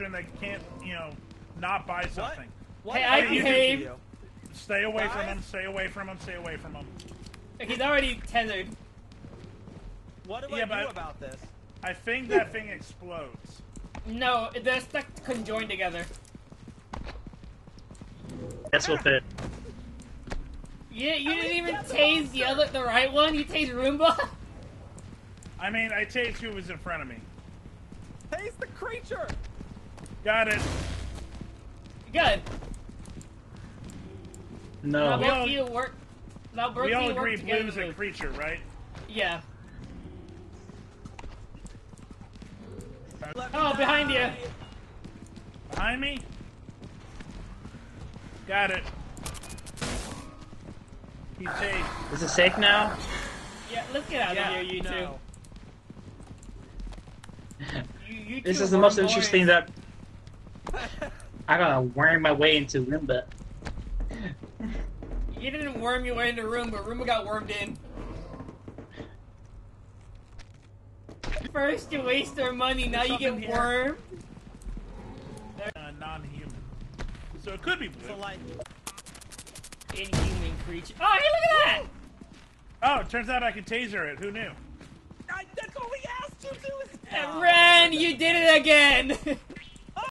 children that can't, you know, not buy something. What Hey, I behave. Stay away from him. Stay away from him, Stay away from him. He's already tethered. What do Yeah, I do about this? I think that thing explodes. No, they're stuck conjoined together. That's what the You, you didn't even tase the other, the right one. You tased Roomba. I mean, I tased who was in front of me. Taste the creature! Got it. Good. Now no. We both all- of you work. Now both We all you work agree. Blue's to a creature, right? Yeah. Let Oh, behind you. Behind me? Got it. He's tased. Is it safe now? Yeah. Let's get out Yeah, of here, you no. two. You, you This two is the most boys. interesting that I gotta worm my way into Limba. You didn't worm your way into Roomba. Roomba got wormed in. First you waste their money, now you get something here. wormed. Uh, non-human. So it could be Blue. So like, Inhuman creature. Oh, hey, look at that! Oh, it turns out I can taser it. Who knew? I, that's all we asked you to. do Is, And Ren, you did it again!